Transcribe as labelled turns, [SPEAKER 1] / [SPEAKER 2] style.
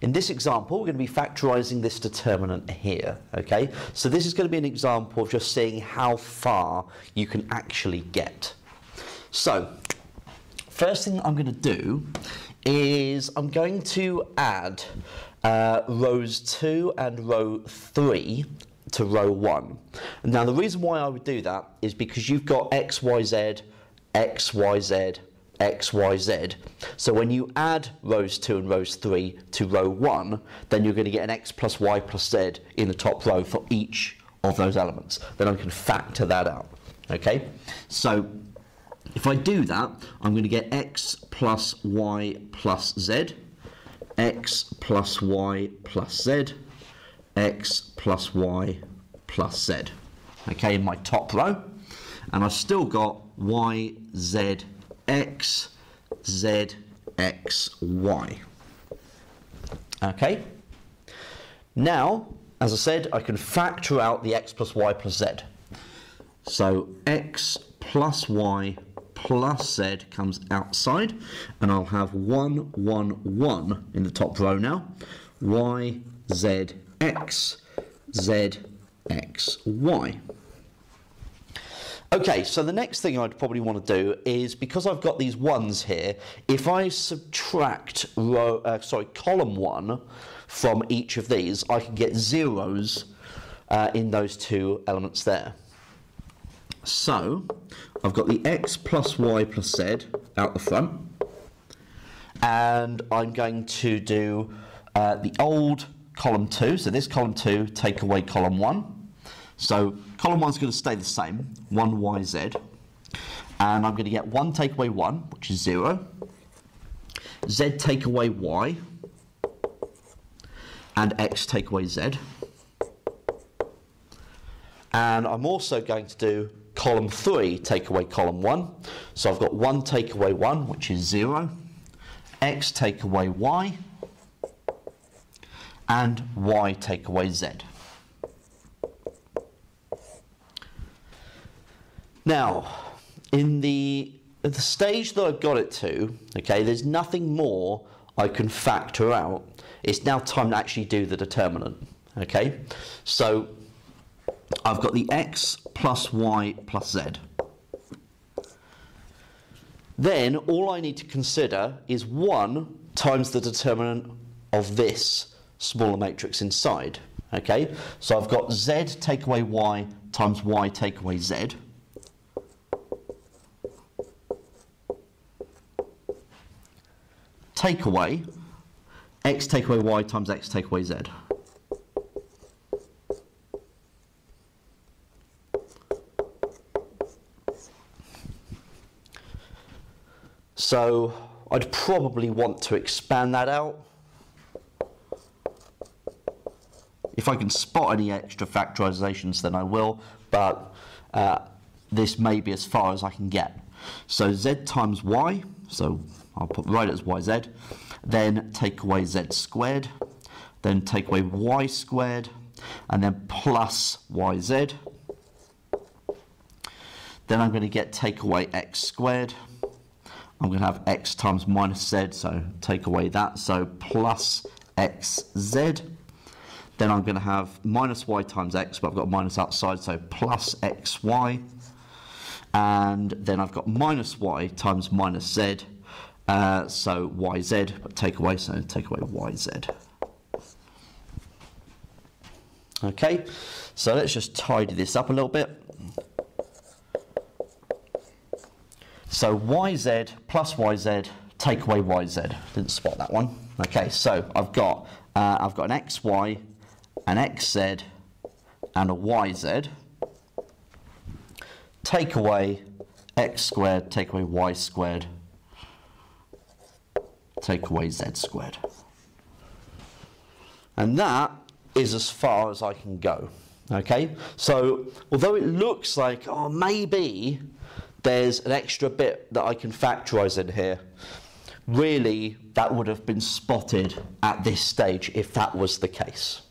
[SPEAKER 1] In this example, we're going to be factorising this determinant here, okay? So this is going to be an example of just seeing how far you can actually get. So, first thing I'm going to do is I'm going to add uh, rows 2 and row 3 to row 1. Now the reason why I would do that is because you've got x, y, z, x, y, z, x, y, z. So when you add rows 2 and rows 3 to row 1, then you're going to get an x plus y plus z in the top row for each of those elements. Then I can factor that out. Okay, so if I do that, I'm going to get x plus y plus z, x plus y plus z, x plus y plus z. Okay, in my top row. And I've still got y, z, x, z, x, y. Okay. Now, as I said, I can factor out the x plus y plus z. So x plus y plus z comes outside, and I'll have 1, 1, 1 in the top row now. y, z, x, z, x, y. Okay, so the next thing I'd probably want to do is, because I've got these ones here, if I subtract row, uh, sorry, column one from each of these, I can get zeros uh, in those two elements there. So, I've got the x plus y plus z out the front, and I'm going to do uh, the old column 2, so this column 2, take away column 1, so column 1 is going to stay the same, 1yz. And I'm going to get 1 take away 1, which is 0. z take away y. And x take away z. And I'm also going to do column 3 take away column 1. So I've got 1 take away 1, which is 0. x take away y. And y take away z. Now, in the, the stage that I've got it to, okay, there's nothing more I can factor out. It's now time to actually do the determinant, okay? So I've got the x plus y plus z. Then all I need to consider is 1 times the determinant of this smaller matrix inside. Okay, so I've got z take away y times y take away z. take away x take away y times x take away z. So I'd probably want to expand that out. If I can spot any extra factorizations, then I will, but uh, this may be as far as I can get. So z times y, so I'll put right as yz, then take away z squared, then take away y squared, and then plus yz. Then I'm going to get take away x squared. I'm going to have x times minus z, so take away that, so plus xz. Then I'm going to have minus y times x, but I've got minus outside, so plus xy. And then I've got minus y times minus z, uh, so yz, but take away, so take away yz. Okay, so let's just tidy this up a little bit. So yz plus yz, take away yz. Didn't spot that one. Okay, so I've got uh, I've got an xy, an xz, and a yz. Take away x squared, take away y squared, take away z squared. And that is as far as I can go. Okay, so although it looks like, oh, maybe there's an extra bit that I can factorize in here, really that would have been spotted at this stage if that was the case.